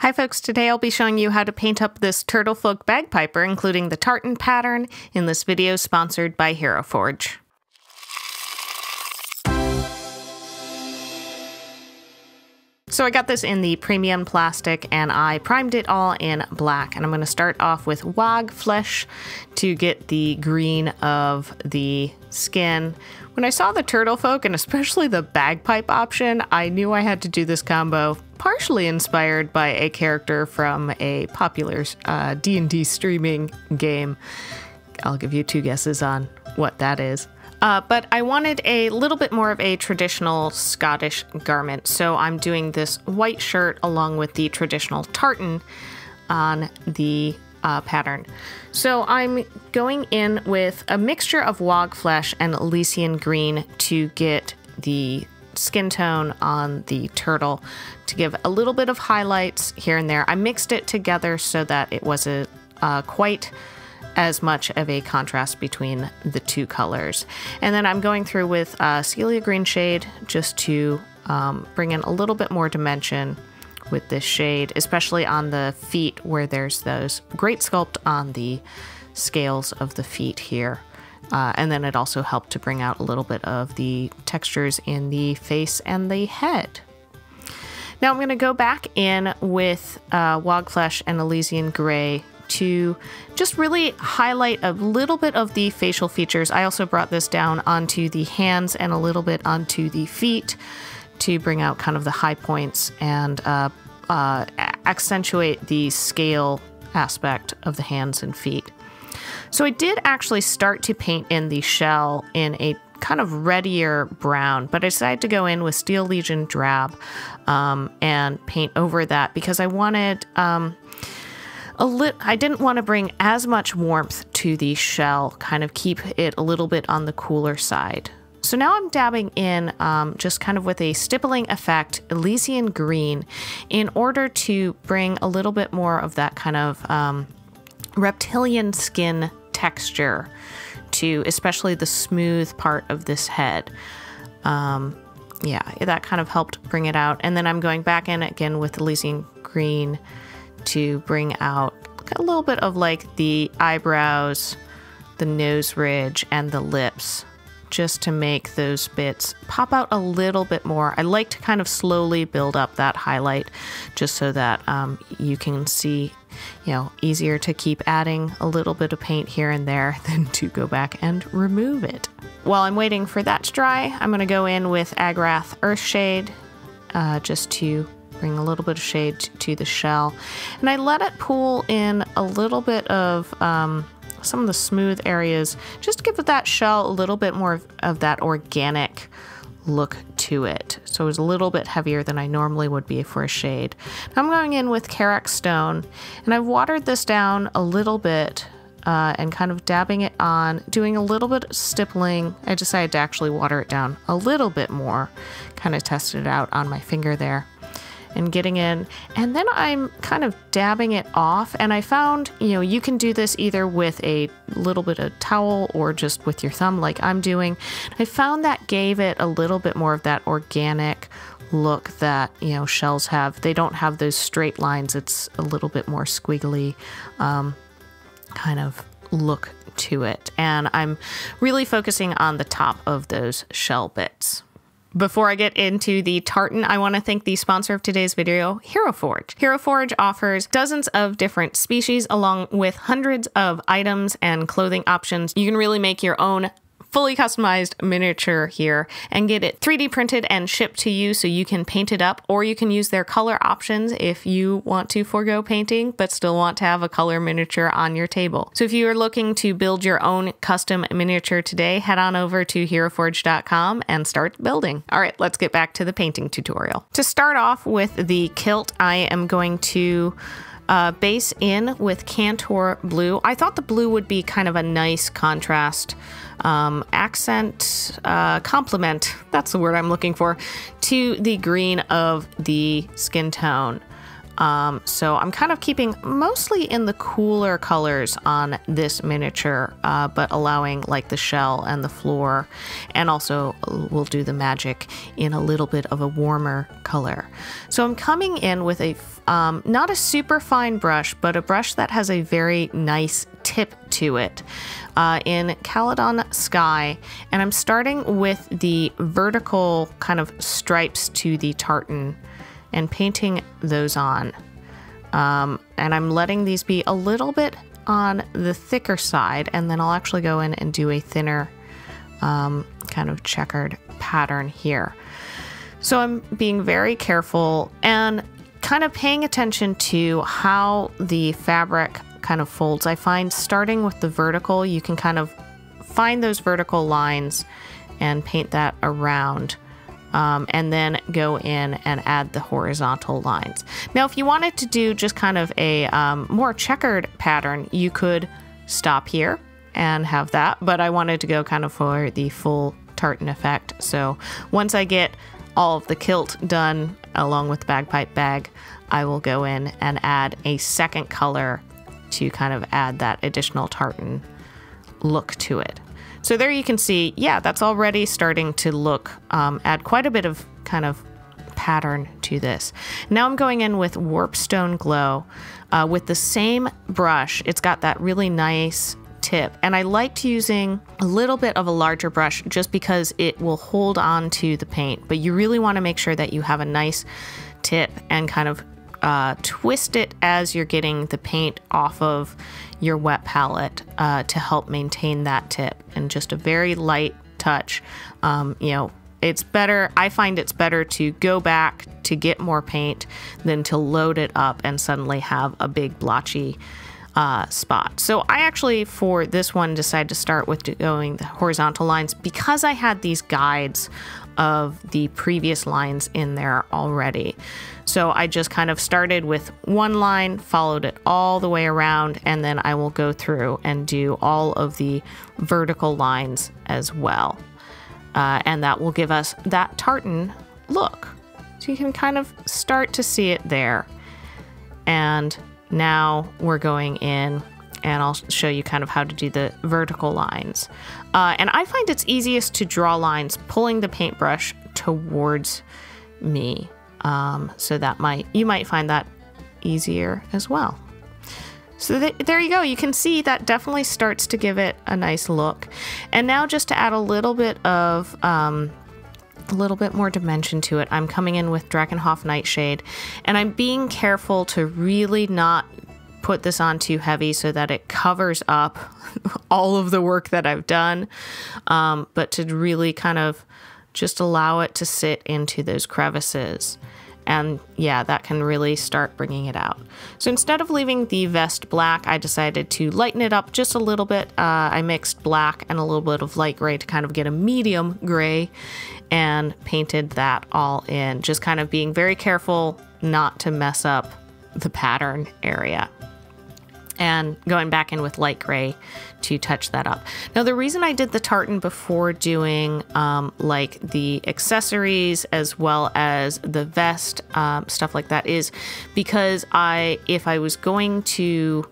Hi folks, today I'll be showing you how to paint up this Turtle Folk Bagpiper, including the tartan pattern, in this video sponsored by Hero Forge. So I got this in the premium plastic and I primed it all in black and I'm going to start off with Waagh! Flesh to get the green of the skin. When I saw the turtle folk and especially the bagpipe option, I knew I had to do this combo partially inspired by a character from a popular uh, D&D streaming game. I'll give you two guesses on what that is. Uh, but I wanted a little bit more of a traditional Scottish garment, so I'm doing this white shirt along with the traditional tartan on the uh, pattern. So I'm going in with a mixture of Waagh! Flesh and Elysian green to get the skin tone on the turtle to give a little bit of highlights here and there. I mixed it together so that it wasn't uh, quite as much of a contrast between the two colors. And then I'm going through with uh, Coelia Greenshade just to um, bring in a little bit more dimension with this shade, especially on the feet where there's those great sculpt on the scales of the feet here. Uh, and then it also helped to bring out a little bit of the textures in the face and the head. Now I'm going to go back in with uh, Waagh! Flesh and Elysian Green to just really highlight a little bit of the facial features. I also brought this down onto the hands and a little bit onto the feet to bring out kind of the high points and uh, uh, accentuate the scale aspect of the hands and feet. So I did actually start to paint in the shell in a kind of reddier brown, but I decided to go in with Steel Legion Drab um, and paint over that because I wanted um, a lit. I didn't want to bring as much warmth to the shell, kind of keep it a little bit on the cooler side. So now I'm dabbing in um, just kind of with a stippling effect, Elysian green, in order to bring a little bit more of that kind of um, reptilian skin texture to especially the smooth part of this head. Um, yeah, that kind of helped bring it out. And then I'm going back in again with Elysian green to bring out a little bit of like the eyebrows, the nose ridge, and the lips just to make those bits pop out a little bit more. I like to kind of slowly build up that highlight just so that um, you can see, you know, easier to keep adding a little bit of paint here and there than to go back and remove it. While I'm waiting for that to dry, I'm going to go in with Agrax Earthshade uh, just to bring a little bit of shade to the shell. And I let it pool in a little bit of um, some of the smooth areas just to give that shell a little bit more of, of that organic look to it. So it was a little bit heavier than I normally would be for a shade. I'm going in with Karak Stone and I've watered this down a little bit uh, and kind of dabbing it on, doing a little bit of stippling. I decided to actually water it down a little bit more, kind of tested it out on my finger there and getting in. And then I'm kind of dabbing it off. And I found, you know, you can do this either with a little bit of towel or just with your thumb, like I'm doing. I found that gave it a little bit more of that organic look that, you know, shells have. They don't have those straight lines, it's a little bit more squiggly um, kind of look to it. And I'm really focusing on the top of those shell bits. Before I get into the tartan, I want to thank the sponsor of today's video, Hero Forge. Hero Forge offers dozens of different species along with hundreds of items and clothing options. You can really make your own fully customized miniature here and get it 3D printed and shipped to you so you can paint it up, or you can use their color options if you want to forego painting but still want to have a color miniature on your table. So if you are looking to build your own custom miniature today, head on over to heroforge.com and start building. All right, let's get back to the painting tutorial. To start off with the kilt, I am going to uh, base in with Kantor Blue. I thought the blue would be kind of a nice contrast, um, accent, uh, complement, that's the word I'm looking for, to the green of the skin tone. Um, so I'm kind of keeping mostly in the cooler colors on this miniature, uh, but allowing like the shell and the floor, and also we'll do the magic in a little bit of a warmer color. So I'm coming in with a um, not a super fine brush, but a brush that has a very nice tip to it uh, in Caledon Sky. And I'm starting with the vertical kind of stripes to the tartan and painting those on. Um, and I'm letting these be a little bit on the thicker side, and then I'll actually go in and do a thinner um, kind of checkered pattern here. So I'm being very careful and kind of paying attention to how the fabric kind of folds. I find starting with the vertical, you can kind of find those vertical lines and paint that around um, and then go in and add the horizontal lines. Now, if you wanted to do just kind of a um, more checkered pattern, you could stop here and have that, but I wanted to go kind of for the full tartan effect. So once I get all of the kilt done along with bagpipe bag, I will go in and add a second color to kind of add that additional tartan look to it. So there you can see, yeah, that's already starting to look, um, add quite a bit of kind of pattern to this. Now I'm going in with Warpstone Glow uh, with the same brush. It's got that really nice tip and I liked using a little bit of a larger brush just because it will hold on to the paint but you really want to make sure that you have a nice tip and kind of uh, twist it as you're getting the paint off of your wet palette uh, to help maintain that tip and just a very light touch. Um, you know, it's better, I find it's better to go back to get more paint than to load it up and suddenly have a big blotchy uh, spot. So I actually, for this one, decided to start with going the horizontal lines because I had these guides of the previous lines in there already. So I just kind of started with one line, followed it all the way around, and then I will go through and do all of the vertical lines as well. Uh, and that will give us that tartan look. So you can kind of start to see it there. And now we're going in and I'll show you kind of how to do the vertical lines. Uh, and I find it's easiest to draw lines pulling the paintbrush towards me. Um, so that might, you might find that easier as well. So th there you go. You can see that definitely starts to give it a nice look. And now just to add a little bit of, um, a little bit more dimension to it, I'm coming in with Drakenhof Nightshade. And I'm being careful to really not put this on too heavy so that it covers up all of the work that I've done, um, but to really kind of just allow it to sit into those crevices. And yeah, that can really start bringing it out. So instead of leaving the vest black, I decided to lighten it up just a little bit. Uh, I mixed black and a little bit of light gray to kind of get a medium gray and painted that all in. Just kind of being very careful not to mess up the pattern area and going back in with light gray to touch that up. Now, the reason I did the tartan before doing um, like the accessories as well as the vest, um, stuff like that, is because I, if I was going to,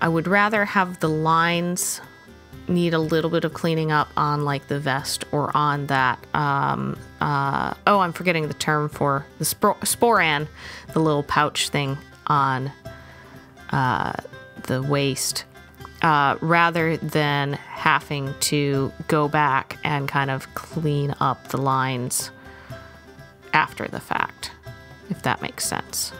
I would rather have the lines need a little bit of cleaning up on like the vest or on that um uh oh i'm forgetting the term for the spor- sporran the little pouch thing on uh, the waist uh, rather than having to go back and kind of clean up the lines after the fact, if that makes sense.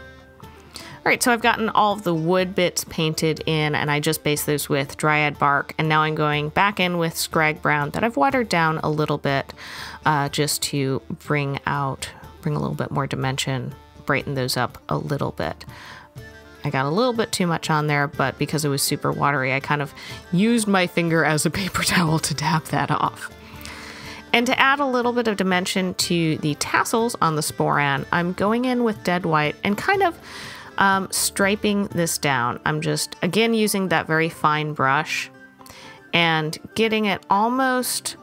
All right, so I've gotten all of the wood bits painted in and I just based those with Dryad Bark and now I'm going back in with Skrag Brown that I've watered down a little bit uh, just to bring out, bring a little bit more dimension, brighten those up a little bit. I got a little bit too much on there, but because it was super watery, I kind of used my finger as a paper towel to dab that off. And to add a little bit of dimension to the tassels on the Sporran, I'm going in with dead white and kind of um, striping this down. I'm just, again, using that very fine brush and getting it almost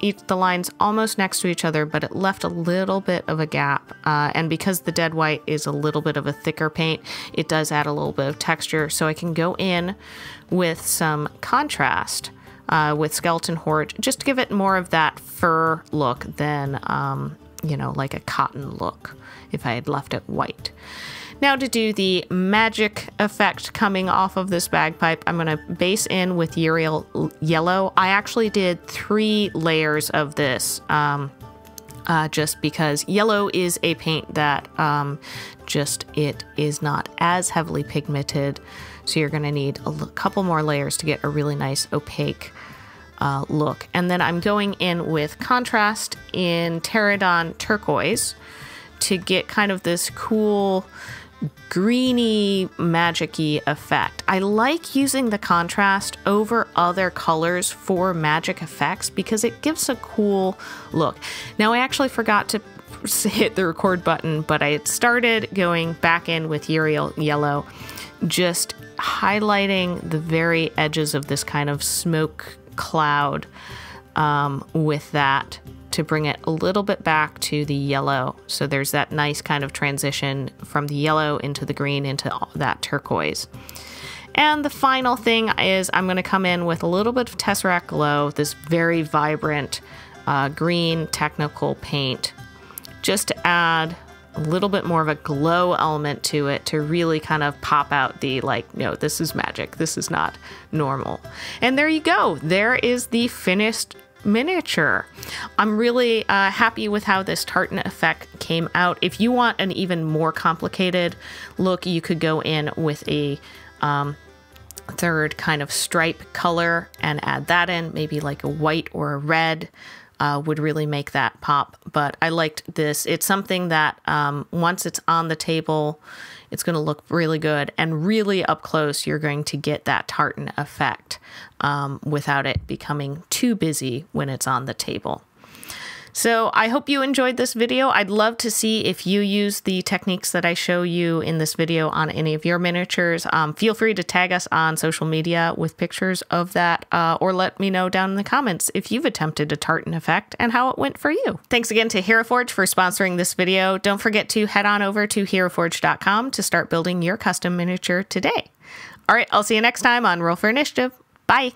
each, the lines almost next to each other, but it left a little bit of a gap. Uh, and because the dead white is a little bit of a thicker paint, it does add a little bit of texture. So I can go in with some contrast uh, with Skeleton Horde just to give it more of that fur look than, um, you know, like a cotton look if I had left it white. Now to do the magic effect coming off of this bagpipe, I'm going to base in with Yriel Yellow. I actually did three layers of this. Um, uh, just because yellow is a paint that um, just it is not as heavily pigmented so you're going to need a couple more layers to get a really nice opaque uh, look and then I'm going in with contrast in Terradon turquoise to get kind of this cool greeny, magicy effect. I like using the contrast over other colors for magic effects because it gives a cool look. Now, I actually forgot to hit the record button, but I started going back in with Yriel Yellow, just highlighting the very edges of this kind of smoke cloud um, with that to bring it a little bit back to the yellow. So there's that nice kind of transition from the yellow into the green into that turquoise. And the final thing is I'm going to come in with a little bit of Tesseract Glow, this very vibrant uh, green technical paint, just to add a little bit more of a glow element to it to really kind of pop out the like, no, this is magic. This is not normal. And there you go. There is the finished miniature. I'm really uh, happy with how this tartan effect came out. If you want an even more complicated look, you could go in with a um, third kind of stripe color and add that in, maybe like a white or a red. Uh, would really make that pop, but I liked this. It's something that um, once it's on the table, it's going to look really good. And really up close, you're going to get that tartan effect um, without it becoming too busy when it's on the table. So I hope you enjoyed this video. I'd love to see if you use the techniques that I show you in this video on any of your miniatures. Um, feel free to tag us on social media with pictures of that uh, or let me know down in the comments if you've attempted a tartan effect and how it went for you. Thanks again to Hero Forge for sponsoring this video. Don't forget to head on over to heroforge.com to start building your custom miniature today. All right, I'll see you next time on Roll for Initiative. Bye.